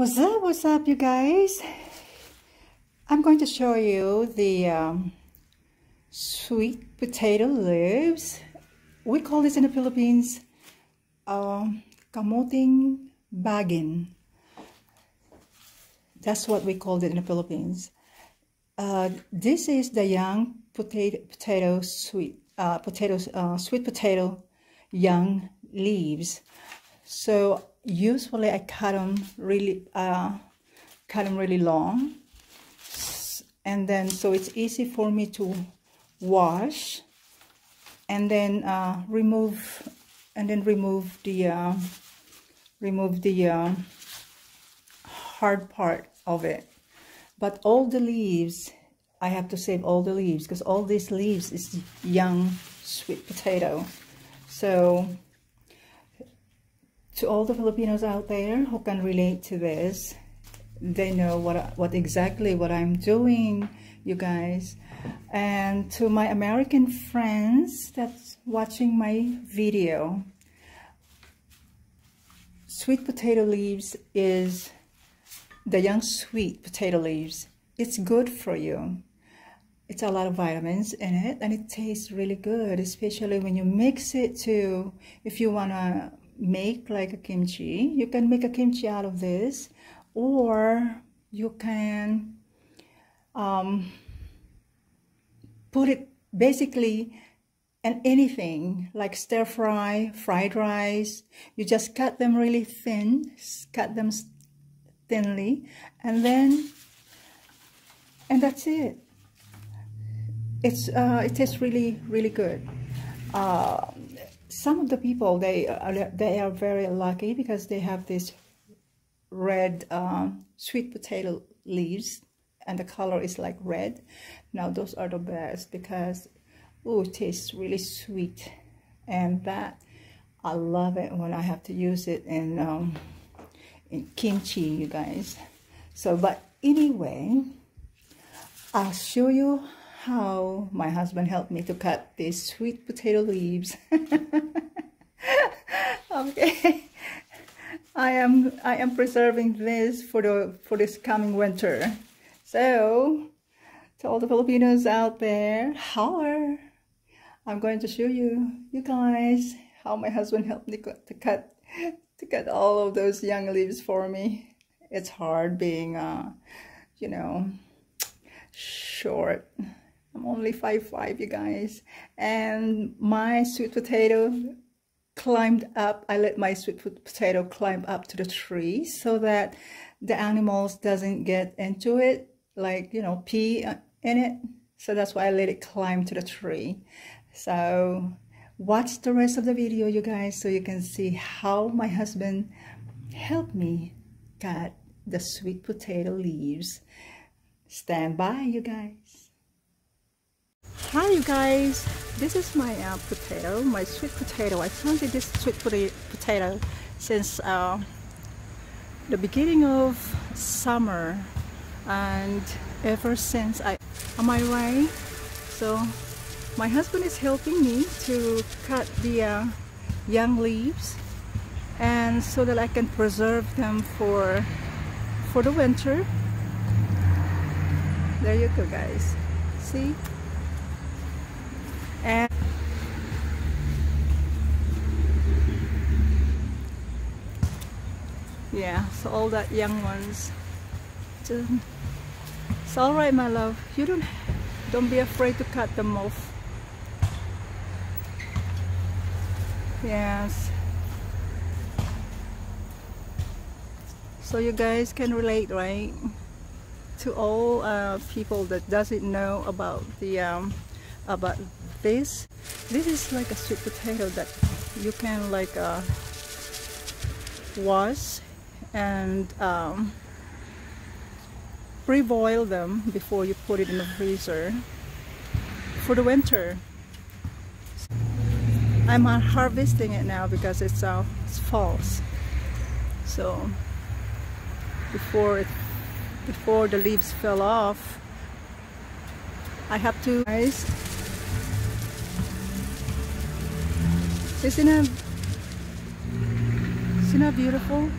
What's up? What's up, you guys? I'm going to show you the um, sweet potato leaves. We call this in the Philippines um, kamuting bagin. That's what we called it in the Philippines. Uh, this is the young potato, potato sweet uh, potatoes, uh, sweet potato young leaves. So usually I cut them really, uh, cut them really long. And then, so it's easy for me to wash and then uh, remove, and then remove the, uh, remove the uh, hard part of it. But all the leaves, I have to save all the leaves because all these leaves is young sweet potato. So to all the Filipinos out there who can relate to this, they know what what exactly what I'm doing, you guys. And to my American friends that's watching my video, sweet potato leaves is the young sweet potato leaves. It's good for you. It's a lot of vitamins in it and it tastes really good, especially when you mix it to, if you want to make like a kimchi, you can make a kimchi out of this or you can um, put it basically and anything like stir fry, fried rice, you just cut them really thin, cut them thinly, and then, and that's it. It's, uh, it tastes really, really good. Uh, some of the people, they are, they are very lucky because they have this red um, sweet potato leaves and the color is like red. Now those are the best because oh, it tastes really sweet. And that, I love it when I have to use it in, um, in kimchi, you guys. So, but anyway, I'll show you how my husband helped me to cut these sweet potato leaves. okay. I am I am preserving this for the for this coming winter. So to all the Filipinos out there, holler. I'm going to show you you guys how my husband helped me to cut to cut all of those young leaves for me. It's hard being uh you know short. I'm only five five, you guys. And my sweet potato climbed up. I let my sweet potato climb up to the tree so that the animals doesn't get into it, like, you know, pee uh, in it. So that's why I let it climb to the tree. So watch the rest of the video, you guys, so you can see how my husband helped me cut the sweet potato leaves. Stand by, you guys. Hi you guys, this is my uh, potato, my sweet potato. I planted this sweet potato since uh, the beginning of summer and ever since I, on my way, so my husband is helping me to cut the uh, young leaves and so that I can preserve them for for the winter. There you go guys, see? And yeah so all that young ones. It's all right my love you don't don't be afraid to cut them off. Yes. So you guys can relate right to all uh, people that doesn't know about the um, about this. This is like a sweet potato that you can like uh, wash and um, pre-boil them before you put it in the freezer for the winter. I'm harvesting it now because it's, uh, it's false. So before it before the leaves fell off I have to guys Isn't it, isn't that beautiful?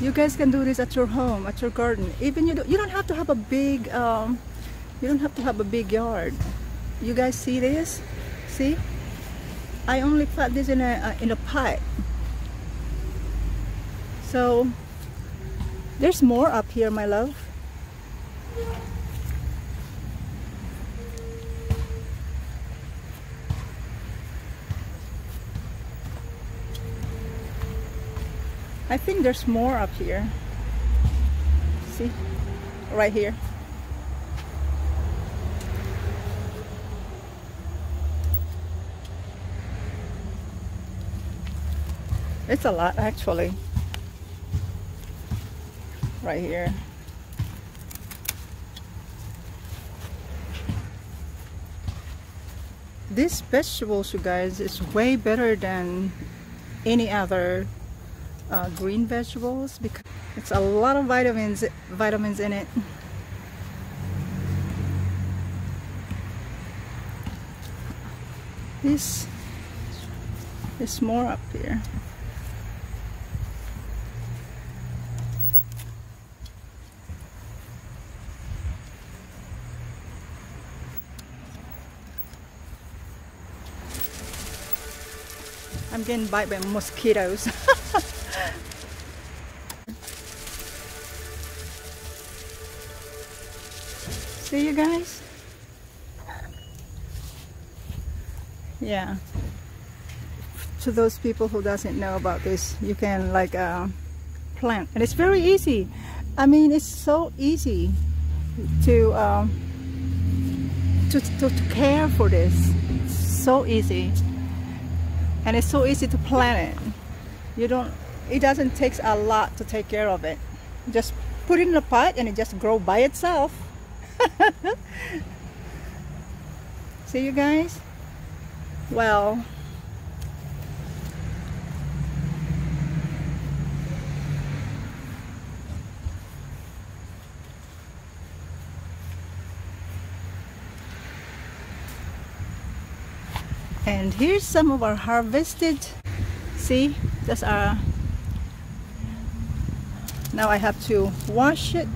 you guys can do this at your home at your garden. Even you don't, you don't have to have a big um, you don't have to have a big yard. You guys see this? See? I only put this in a uh, in a pot. So there's more up here my love I think there's more up here. See? Right here. It's a lot actually. Right here. This vegetables, you guys, is way better than any other uh, green vegetables because it's a lot of vitamins vitamins in it. This is more up here. I'm getting bite by mosquitoes See you guys? Yeah. To those people who doesn't know about this, you can like uh, plant. And it's very easy. I mean, it's so easy to, um, to, to, to care for this. It's so easy. And it's so easy to plant it. You don't, it doesn't take a lot to take care of it. Just put it in a pot and it just grow by itself. See you guys? Well, and here's some of our harvested see that's our now I have to wash it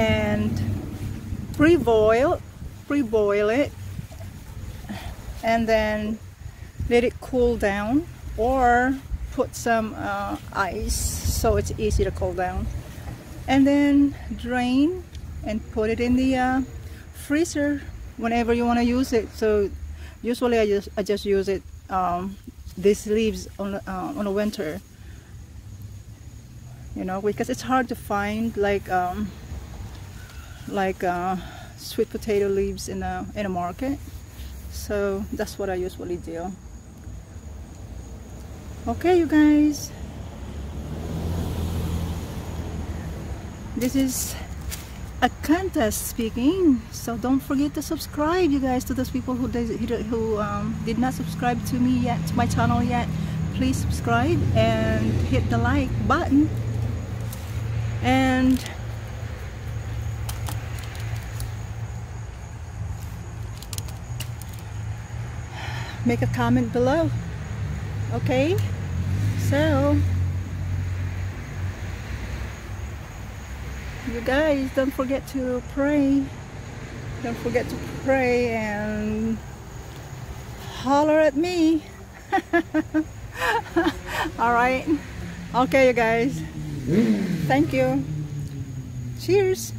and pre-boil pre-boil it and then let it cool down or put some uh, ice so it's easy to cool down. And then drain and put it in the uh, freezer whenever you want to use it. So usually I just I just use it um, these leaves on uh, on the winter. You know because it's hard to find like um, like uh, sweet potato leaves in a, in a market. So that's what I usually do okay you guys. This is Acantha speaking so don't forget to subscribe you guys to those people who who um, did not subscribe to me yet to my channel yet. Please subscribe and hit the like button. And make a comment below. Okay? So you guys don't forget to pray. Don't forget to pray and holler at me. All right? Okay you guys. Thank you. Cheers